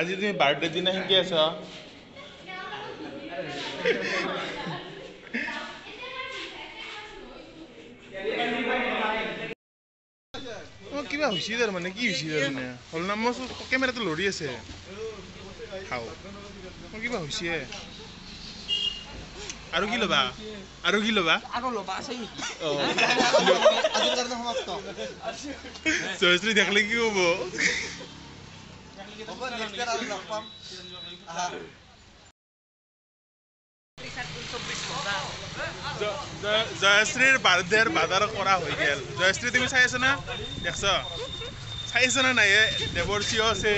আজি তুমি বাৰ্থডে দিনা শিকি আছ? কিবা হৈছে তাৰ মানে কি হৈছে তাৰ মানে? হ'ল না মই চো- কেমেৰাটো লৰি আছে। খাওঁ। মোৰ কিবা হৈছে। আৰু কি ল'বা? আৰু কি ল'বা? জয়শ্ৰী দেখিলে কি হ'ব? হ'ব নেক্সট ইয়াৰ আৰু লগ পাম আহা জ- জ- জয়শ্ৰীৰ বাৰ্থডেৰ বাজাৰ কৰা হৈ গ'ল। জয়শ্ৰী তুমি চাই আছা না দেখছ? চাই আছা না নাই দেৱৰ্ষিও আছে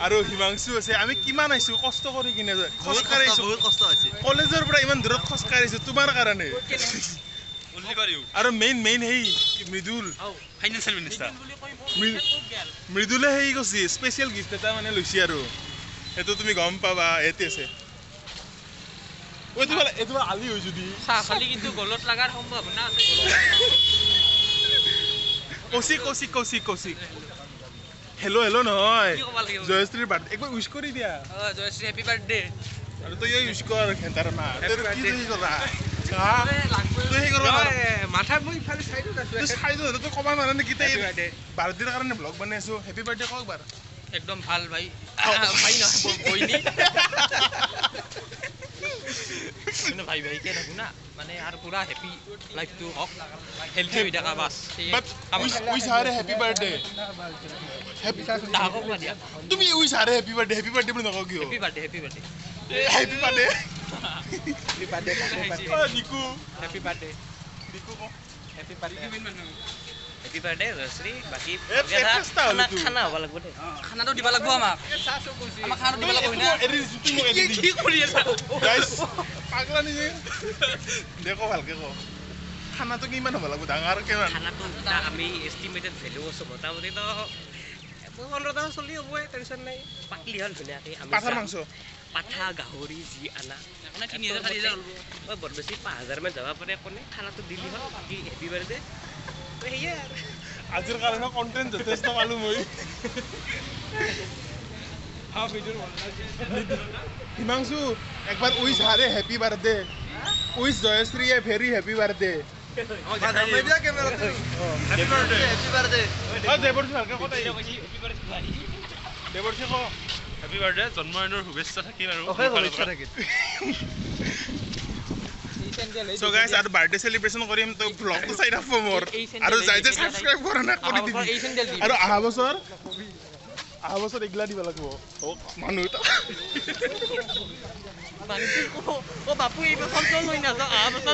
আৰু হিমাংশু আছে। আমি কিমান আহিছো? কষ্ট কৰি কিনে খোজকাঢ়ি কলেজৰ পৰা ইমান দূৰত খোজকাঢ়ি আহিছো তোমাৰ কাৰণে। আৰু মেইন মেইন সেই মৃদুল। ফাইনেন্সিয়েল মিনিষ্টাৰ মৃদুলে সেই কৈছে স্পেচিয়েল গিফ্ট এটা মানে লৈছে আৰু। সেইটো তুমি গম পাবা ইয়াতে আছে। আলি যদি। কৌশিক কৌশিক কৌশিক কৌশিক। হেল্ল' হেল্ল' নহয়। জয়শ্ৰীৰ বাৰ্থডে একবাৰ উইচ কৰি দিয়া। অ জয়শ্ৰী হেপী বাৰ্থডে আৰু তই কৰ ঘেণ্টাৰ মা কি সেই কৰা? মাথা মই ইফালে চাইডত আছো তই চাই দিওঁ তই ক'বা নোৱাৰা নেকি তই. বাৰ্থডেৰ কাৰণে ব্লগ বনাই আছো হেপী বাৰ্থডে কওক বাৰ একদম ভাল ভাই ভাই নহয় ভাই ভাইকে থাকো না মানে আৰু পুৰা হেপী লাইফটো হওক হেল্থি হৈ থকা বাছ হেপী বাৰ্থডে তুমি উইচ হাৰে হেপী বাৰ্থডে হেপী বাৰ্থডে বুলি নকওঁ কিয় happy birthday happy birthday happy birthday Jayashree বাকী। খানা হ'ব লাগিব দে খানাটো দিব লাগিব আমাক আমাক খানাটো দিব লাগিব না এৰি দিছো, তুমি মোক এৰি দিছো। কি কৰি আছা Guys, পাগলা নেকি দেখো ভালকে ক খানাটো কিমান হ'ব লাগিব ডাঙৰ কিমান খানাটো এটা আমি এষ্টিমেটেড ভেলু আছোঁ মোটামুটিতো পোন্ধৰ টকা চলি হ'বই টেনশ্যন নাই পাতলি হ'ল ধুনীয়াকৈ আমি পাঠাৰ যাম। মাংস পাঠা গাহৰি যি আনা। তিনি হাজাৰ চাৰি হাজাৰ মই বৰ বেছি পাঁচ হাজাৰমান যাব পাৰে কোনে? খানাটো দিলি হ'ল বাকী হেপী বাৰ্থডে সেয়ে আৰু। আজিৰ কাৰণে কণ্টেণ্ট যথেষ্ট পালোঁ মই। হিমাংশু একবাৰ উইচ হাৰে হেপী বাৰ্থডে উইচ জয়শ্ৰীয়ে ভেৰি হেপী বাৰ্থডে দেৱৰ্ষি ভালকে ক দেৱৰ্ষি ক। হেপী বাৰ্থডে জন্মদিনৰ শুভেচ্ছা থাকিল আৰু তো চাই যাই যে দিবি। দিব। লাগিব। মানুহ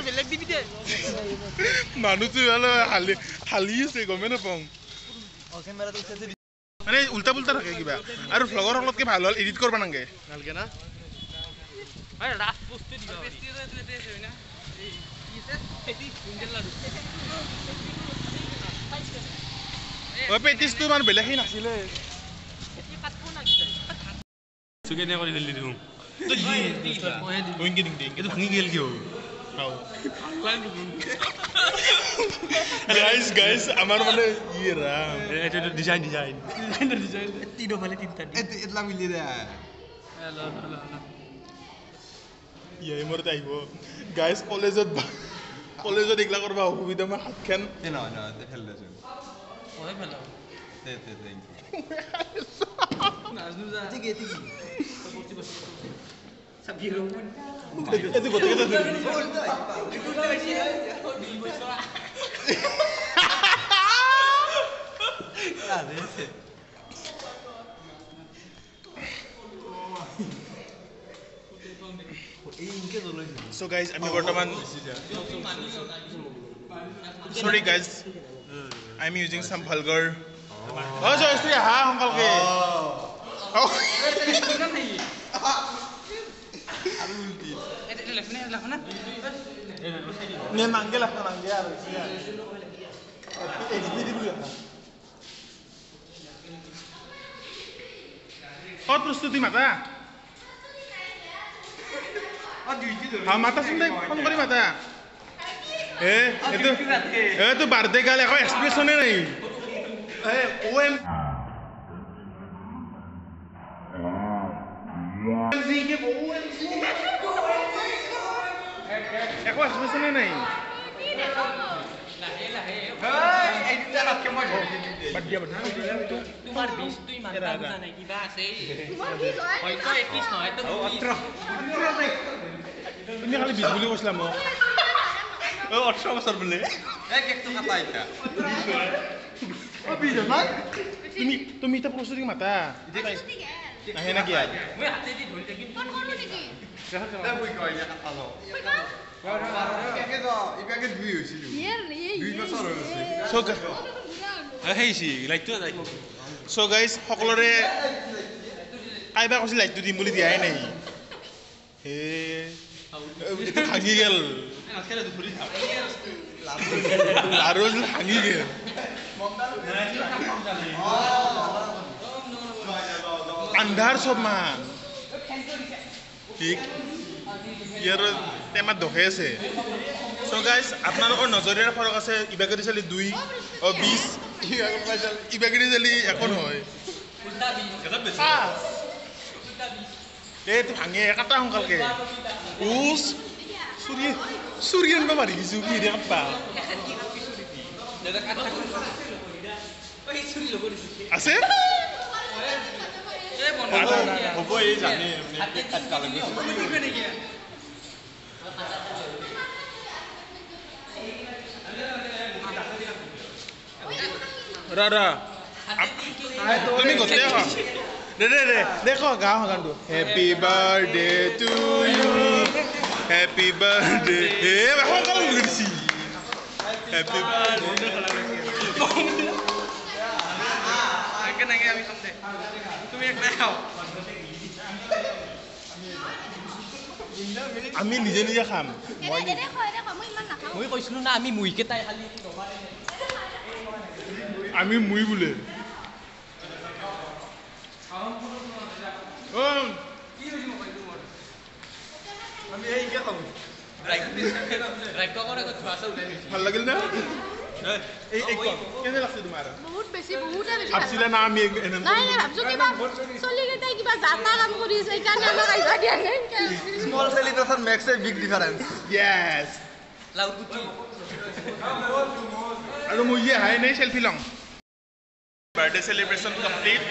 বেলেগ দিবি দে। মানুহটো হালি হালি আছে গমেই নাপাওঁ। মানে উল্টা পুল্টা থাকে কিবা আৰু ভ্লগৰ অলপকে ভাল হ'ল এডিট কৰিব নালাগে ভালকে না পেটিছটো ইমান বেলেগ সেই নাছিলে কৰি দিলি দেখোন ভাঙি গেল কিয় গাইজ গাইজ আমাৰ মানে ই ৰাম এইটো ডিজাইন ডিজাইন তিনিওফালে তিনিটা এটলা মিলি দে ইয়ে মূৰতে আহিব গাইজ কলেজত কলেজত এইগিলা কৰিব অসুবিধা মই হাতখন এ নহয় নহয় দে ফেল দেচোন দে দে দে ঠিকে ঠিকে এইটো গোটেইকেইটা ধৰি এই ইনকে জ্বলাইছে চ' গাইজ আমি বৰ্তমান চৰি গাইজ আই এম ইউজিং চাম ভালগৰ অ জয়শ্ৰী আহা সোনকালকে অ। নে নাংগে লাখা নাংগে আৰু এইচডি বুলি লাখা ক'ত প্ৰস্তুতি মাতা হা মাতাচোন দে ফোন কৰি মাতা এ এইটো এইটো বাৰ্থডে গাল একো এক্সপ্ৰেছনে নাই এ অ' এম একো আচৰিছেনে নাই বাদ দিয়া বাদ দিয়া তোমাৰ বীজটো ইমান এৰা, এটা এৰা। বুজা নাই কিবা আছে তোমাৰ বিষ হয়? হয়তো একৈছ নহয় তো তুমি খালি বিছ বুলি কৈছিলা মোক ওঠৰ বছৰ বোলে তুমি তুমি এতিয়া প্ৰস্তুতিক মাতা নাহে নেকি আৰু মই হাতেদি ধৰি থাকিম ফোন কৰো নেকি? মই কওঁ? ইয়ে, ইয়ে, ইয়ে, ইয়ে। চ' মইতো বুঢ়া হ'লো। সেইছি লাইটটো চ' গাইজ সকলোৰে কাইবা কৈছিল লাইটটো দিম বুলি দিয়াই নাই হে ভাঙি গেল আৰু ভাঙি গেল আন্ধাৰ চব মান ঠিক ইয়াৰ টেমাত দহে আছে চ' গাইজ আপোনালোকৰ নজৰীয়াৰ ফৰক আছে ইবাগেদি চালি দুই অ বিছ ইবাগেদি চালি একো নহয় পাঁচ এইটো ভাঙে কাটা সোনকালকে উচ চুৰি চুৰি আনিব পাৰি কিছু কি ৰে কাটবা আছে হ'ব এই জানে ৰ ৰ তুমি গোটেই ক দে দে দে দে ক গাওঁ গানটো happy birthday to you happy birthday হে সোনকালে ধৰিছি হেপী বাৰ্থডে কেনেকে আমি খাম দে তুমি এক নাই খাওঁ আমি নিজে নিজে খাম মই। মই কৈছিলো না আমি মুইকেইটাই খালি আমি মুই বোলে ভাল লাগিল না বহুত বেছি, বহুতে বেছি নাই নাই ভাবছো কিবা চলিকেইটাই কিবা যাতা কাম কৰি আছে সেইকাৰণে আমাক আহিব দিয়া নাই Small celebration makes a big difference. Yes আৰু মই ইয়ে হাই নাই চেল্ফি লওঁ বাৰ্থডে চেলিব্ৰেশ্যন কমপ্লিট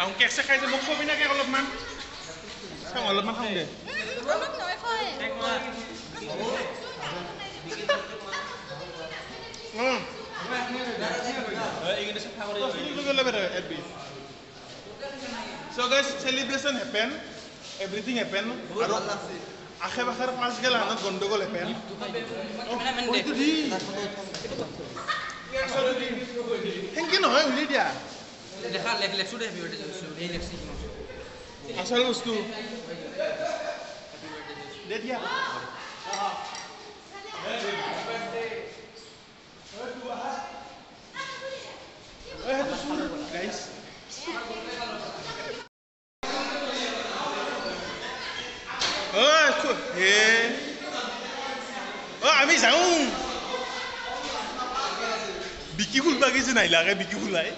আহোঁ কেক চেক খাইছে মোক খবি না কেক অলপমান চাওঁ অলপমান খাওঁ দে আমাক নহয় কয় So guys, celebration happen, everything happen. আৰু আশে পাশে পাঁচ গেল হানত গণ্ডগোল হেপেন সেনকে নহয় উলিয়াই দিয়া আচল বস্তু দে দিয়া বিকি ফুল বাগিছে নাহিলাকে বিকি ফুলাই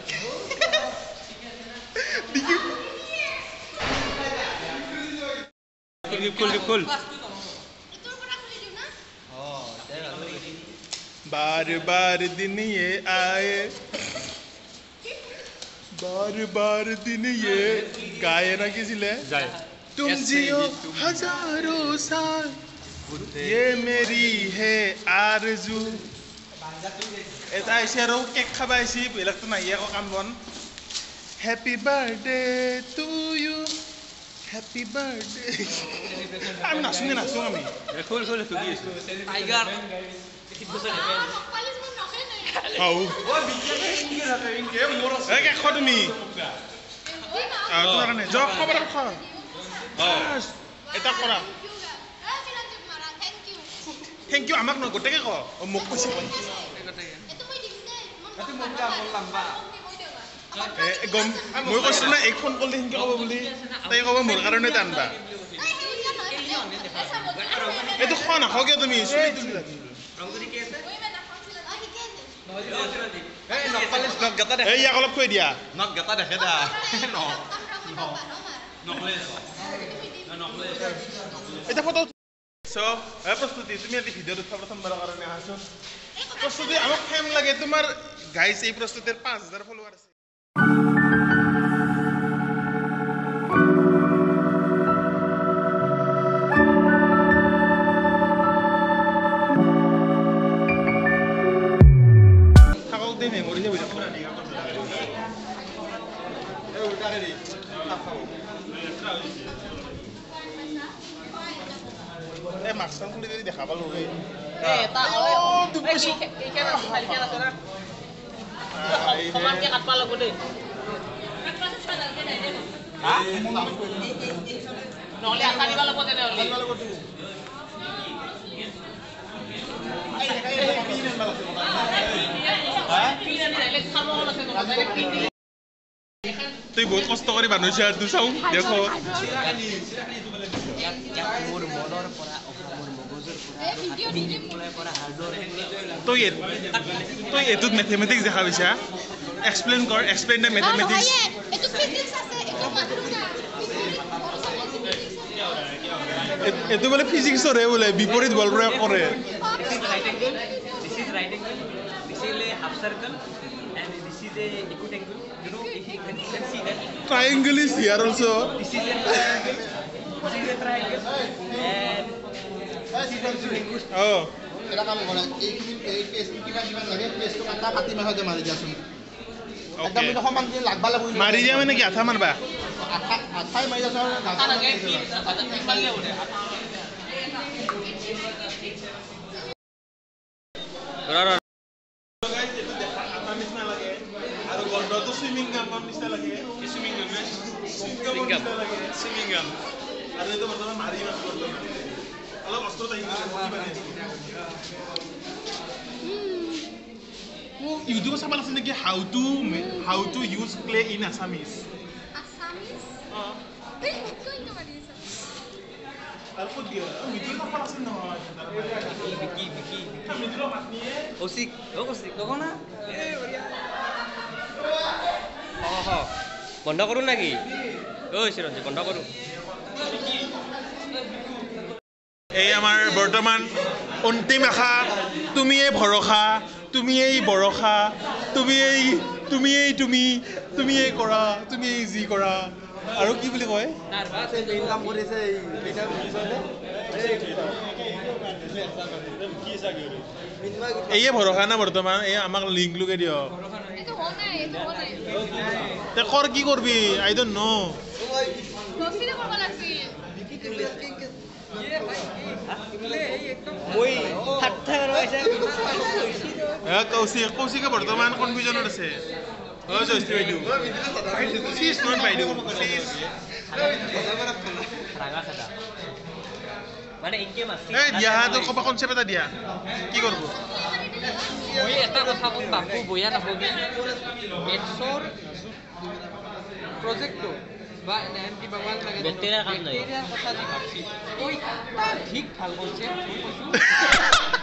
বিকি কুল কুল ইটোৰ পৰা খুলি দিওঁ না बार बार दिन ये आए बार बार दिन ये गाए ना किसी ले যায় तुम जियो हजारों साल ये मेरी है आरजू এটা আহিছে আৰু কেক খাব আহিছে বেলেগতো নাহি আকৌ কাম বন happy birthday to you happy birthday আমি নাচো নে নাচো আমি তুমি? যাওক খবৰ খোৱা। এটা কৰা। থেংক ইউ আমাক নহয় গোটেইকে ক মোক কৈছে। মই কৈছো না এইক ফোন কৰিলে সেনকে ক'ব বুলি তাই ক'ব মোৰ কাৰণে টানবা এইটো খোৱা নাখাও কিয় তুমি ইয়াক অলপ খুৱাই দিয়া no Nokle. এতিয়া ফটো চ প্ৰস্তুতি তুমি আজি ভিডিঅ'ত উঠা প্ৰথমবাৰৰ কাৰণে আহাচোন প্ৰস্তুতি আমাক ফেম লাগে তোমাৰ গাইছ এই প্ৰস্তুতিৰ পাঁচ হাজাৰ ফলোৱাৰ আছে তুই বহুত কষ্ট কৰি বানাইছ আৰু তুই চাওঁ দেখো মোৰ মনৰ পৰা অহা মোৰ মগজুৰ পৰা তই এ- তই এইটোত মেথেমেটিক্স দেখা পাইছা এক্সপ্লেইন কৰ এক্সপ্লেইন দ্য মেথেমেটিক্স এইটো ফিজিক্স আছে এইটো মাথো না এইটো বোলে ফিজিক্সৰহে বোলে বিপৰীত বল প্ৰয়োগ কৰে right angle, this is right angle, this is a half circle, and this is a acute angle. You know, if you can, you can see that triangle is here also' this is a triangle, this is a triangle, and this is also a good. অঁ এটা কাম কৰা এইখিনি এই page কিমান কিমান লাগে পেজটো কাটা কাটি মাহতে মাৰি দিয়াচোন একদম অ'কে কিন্তু সমানকে লাগবা লাগিব মাৰি দিয়া মানে কি আঠা মাৰবা আঠা আঠাই মাৰি দিয়াচোন আৰু আঠা লাগে, নাজানো কি- আঠা কিমানলে বোলে? আৰু আছামিজ অঁ এই মোকতো ইনকা মাৰি আছে আৰু ক'ত দিয়া মিডিল চাব লাগিছিল নহয় বিকি, বিকি, বিকি। মিডিলৰ মাতনিয়ে কৌশিক, অ কৌশিক, কওঁ না? এ, বঢ়িয়া। হ, হ। বন্ধ কৰোঁ নেকি ঐ চিৰঞ্জীৱ বন্ধ কৰোঁ এই আমাৰ বৰ্তমান অন্তিম আশা তুমিয়েই ভৰসা তুমিয়েই বৰষা তুমিয়েই তুমিয়েই তুমি তুমিয়েই কৰা তুমিয়েই যি কৰা। আৰু কি বুলি কয়? এইয়ে ভৰসা না বৰ্তমান? এই আমাক লিংক লোকে দিয়ক। কৰ কি কৰবি? আই ডোণ্ট ন' ৰছীৰে কৰিব লাগিছিল মই সাত থাকাৰ পাইছে এ, কৌশিক কৌশিকে বৰ্তমান কনফিউজনত আছে। অ জয়শ্ৰী বাইদেউ। চিজ বাইদেউ চিজ ৰাঙা খাটা মানে এনকে মাছি এই দিয়া তোৰ ক'বা কনচেপ্ট এটা দিয়া। কি কৰব? মই এটা কথা ক'ম বাপু বয়া নাপাবি মেথছৰ প্ৰজেক্টটো বা এনে কিবা ওৱান লাগে বেক্টেৰিয়াৰ কাম নাই। বেক্টেৰিয়াৰ কথা যি ভাবছি অত্যাধিক ভাল কনচেপ্ট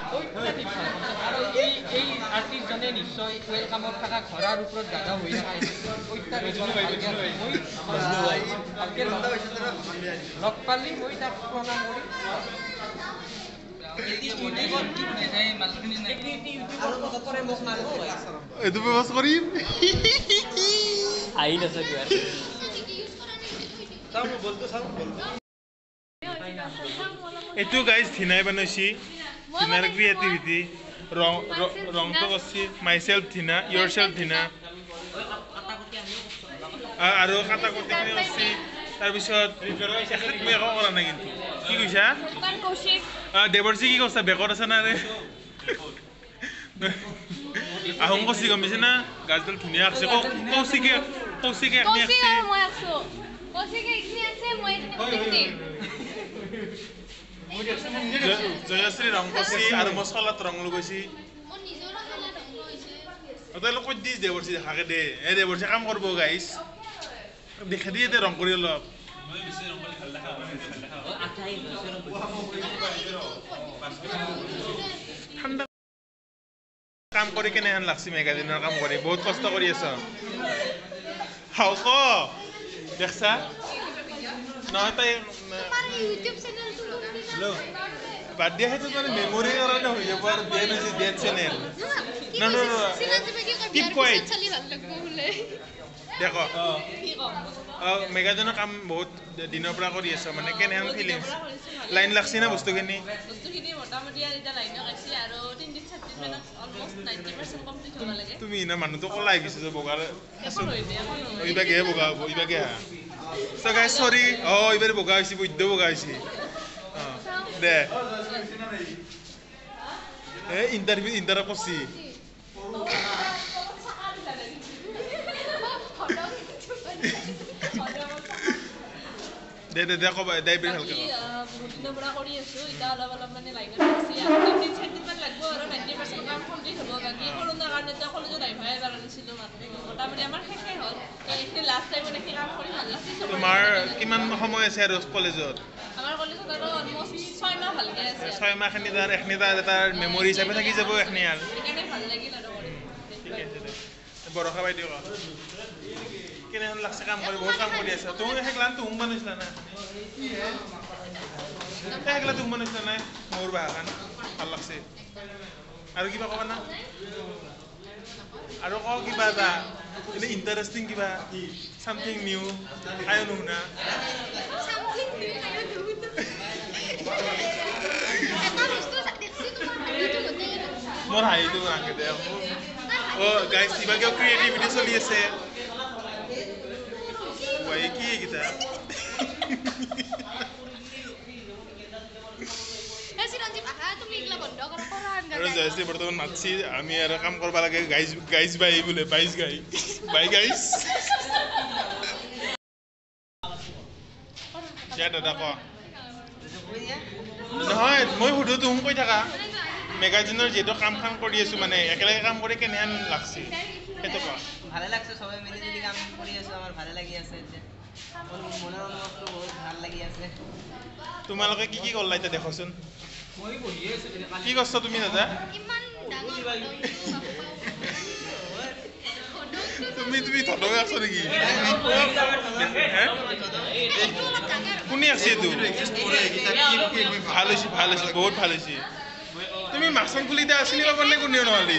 এইটো ব্যৱস্থা কৰিম আহি নাছে কিবা এইটো গাইজ ধীনাই বনাইছি ধীনাৰ ক্ৰিয়েটিভিটি ৰং ৰংটো কৰছি মাই চেল্ফ ধীনা ইয়ৰ চেল্ফ আ- আৰু কাটা কুটিখিনি কৰছি তাৰপিছত মই একো কৰা নাই কিন্তু কি কৈছা দেৱৰ্ষি কি কৈছা বেকত আছে না ৰে আহোম কচি গম পাইছে না গাছডাল ধুনীয়া আছে কৌশিকে কৌশিকে মই আছো জয়শ্ৰী ৰং কৰছি আৰু মই চলাত ৰং লগাইছি তই কৈ দিছ দেৱৰ্ষি দেখাকে দে এই দেৱৰ্ষি কাম কৰিব গাইছ দেখা দিয়ে দে ৰং কৰি অলপ ঠাণ্ডা কাম কৰি কেনেহেন লাগছি মেগাজিনৰ কাম কৰি বহুত কষ্ট কৰি আছ হাও ক দেখছা নহয় তাই মানে যাব দেখ মেগাজনৰ কাম বহুত দিনৰ পৰা কৰি আছ মানে কেনেহেন ফিলিংছ লাইন লাগছি না বস্তুখিনি তুমি না মানুহটো ক'লা আহিছে যে বগাৰ। ইবাগেহে বগা হ'ব ইবাগে হা চ গাই চৰি অঁ এইবাৰ বগা হৈছে বৈদ্য বগা হৈছে দে এ ইণ্টাৰভিউ ইণ্টাৰভিউ কৰছি দে দে দে ক'বা দে বিৰাট ভালকে বহুত দিনৰ পৰা কৰি আছোঁ এতিয়া অলপ অলপ মানে লাইনত আছে আৰু তিনিদিন চাৰিদিনমান লাগব আৰু নাইণ্টি পাৰ্চেণ্ট কাম কমপ্লিট হ'ব বাকী কৰোণাৰ কাৰণে এতিয়া কলেজত আহিবহে পৰা নাছিলোঁ মানুহ মোটামুটি আমাৰ শেষেই হ'ল তো এইখিনি লাষ্ট টাইমত এইখিনি কাম কৰি ভাল লাগছে চবৰে তোমাৰ। কিমান সময় আছে আৰু কলেজত আমাৰ কলেজত মাহ। ছয় মাহখিনি তাৰ এখিনি তাৰ এটা মেমৰি হিচাপে থাকি যাব এখিনি আৰু বৰষা বাইদেউ কেনেহেন লাগছে কাম কৰি বহুত কাম কৰি আছে তুমি সেইগিলান তুহুং বনাইছিলা না সেইগিলা তুহুং বনাইছিলা নাই মোৰ বাহাখান ভাল লাগছে আৰু কিবা ক'বা না আৰু ক কিবা এটা এনে ইণ্টাৰেষ্টিং কিবা চামথিং নিউ খায়ো নুশুনা Something new, I don't know. এটা বস্তু দেখছি তোমাৰ হাঁহিটো গোটেই মোৰ হাঁহিটো নাকে দে অ' গাইজ কিবা কিবা ক্ৰিয়েটিভিটি চলি আছে ভাই কি এইকেইটা জয়শ্ৰী বৰ্তমান মাতছি আমি আৰু কাম কৰিব লাগে গাইজ গাইজ বাই বোলে বাইছ গাই বাই গাইজ দিয়া দাদা ক নহয় মই সুধো তুমি কৈ থাকা মেগাজিনৰ যিহেতু কাম খান কৰি আছো মানে একেলগে কাম কৰি কেনেহেন লাগছি সেইটো ক ভালে লাগছে সবাই মিলি জুলি কাম কৰি আছো আমাৰ ভালে লাগি আছে মনৰ অনুভৱটো বহুত ভাল লাগি আছে তোমালোকে কি কি কৰলা এতিয়া দেখোচোন মই বহি আছোঁ তেনেকা কি কৰছ তুমি দাদা তুমি তুমি ধনৈ আছ নেকি কোনে আছে এইটো ভাল হৈছে ভাল হৈছে বহুত ভাল হৈছে তুমি মাছখন খুলি দিয়া চিনি পাব নে কোনেও নহ'লে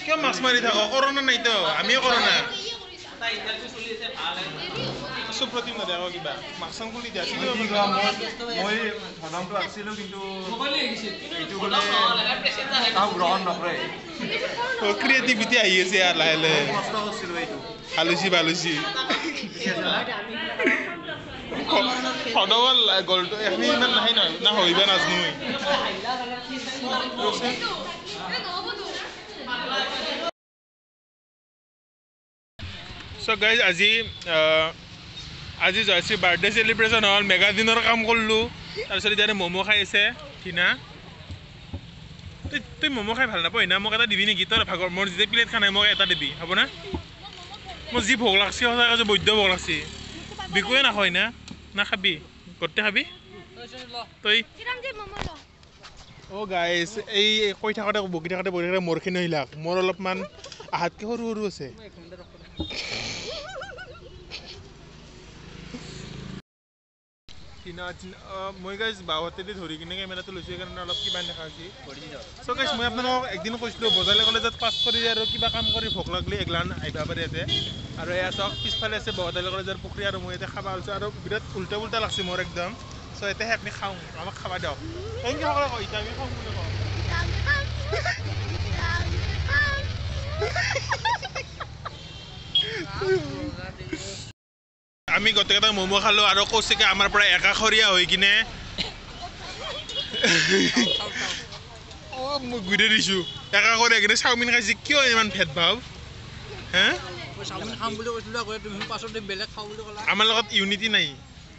কিয় মাছ মাৰি থাক? কৰোণা নাইতো আমিও কৰোণা সুপ্ৰতিম দাদা আকৌ কিবা মাছখন খুলি দিয়া চিনি পাব মই ধনংটো আছিলো কিন্তু মোবাইলে আহিছে এইটো বোলে কাও গ্ৰহণ নকৰে। ক্ৰিয়েটিভিটি আহি আছে লাহে লাহে। ভাল হৈছে ভাল হৈছে সদগল গলটো এখিনি ইমান নাহে নহয় না হইবা নাজনো চ' গাইজ আজি আহ, আজি জয়শ্ৰী বাৰ্থডে চেলিব্ৰেশ্যন হ'ল মেগাজিনৰ কাম কৰিলোঁ। তাৰপিছত এতিয়া ম'ম' খাই আছে টিনা। তই তই ম'ম' খাই ভাল নাপাৱ না মোক এটা দিবি নেকি? তই ভাগৰ মোৰ যেতিয়া প্লেট খানাই মোক এটা দিবি হ'ব না মোৰ যি ভোগ লাগছি সঁচাকৈ বৈদ্য ভোগ লাগছি। বিকুৱে নাখায় না? নাখাবি গোটেই খাবি? তই? অ' গাইজ এই কৈ থাকোঁতে বকি থাকোঁতে বকি থাকোঁতে মোৰখিনি আহিলাক মোৰ অলপমান আহাতকৈ সৰু সৰু আছে। মই গাইজ বাহঁতেদি ধৰি কিনে কেমেৰাটো লৈছোঁ সেইকাৰণে অলপ কিবা দেখা হৈছে। চ' গাইজ মই আপোনালোকক একদিন কৈছিলোঁ বজালী কলেজত পাছ কৰি আৰু কিবা কাম কৰি ভোক লাগলি এগলান আহিবা পাৰে ইয়াতে। আৰু এয়া চাওক পিছফালে আছে বজালী কলেজৰ পুখুৰী আৰু মই ইয়াতে খাব ওলছোঁ আৰু বিৰাট উল্টা পুল্টা লাগছে মোৰ একদম। চ' ইয়াতে আমি খাওঁ আমাক খাবা দিয়ক। থেংক ইউ সকলোকে কওঁ। এতিয়া আমি খাওঁ। বুলি কওঁ আমি গোটেইকেইটা ম'ম' খালোঁ আৰু কৌশিকে আমাৰ পৰা একাষৰীয়া হৈ কিনে অঁ মই গুৰি দিছোঁ। একাষৰীয়া কিনে চাওমিন খাইছে। কিয় ইমান ভেদভাৱ হে? আমাৰ লগত ইউনিটি নাই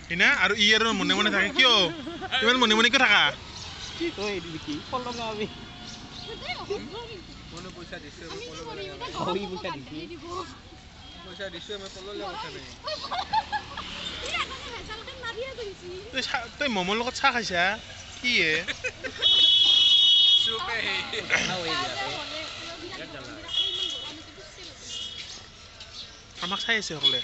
হয়না আৰু ই আৰু মনে মনে থাকে। কিয়? ইমান মনে মনে কিয় থাকা? পইচা দিছোঁ পইচা দিছোঁ নাই তই চাহ তই ম'মৰ লগত চাহ খাইছা কি হে আমাক চাই আছে সকলোৱে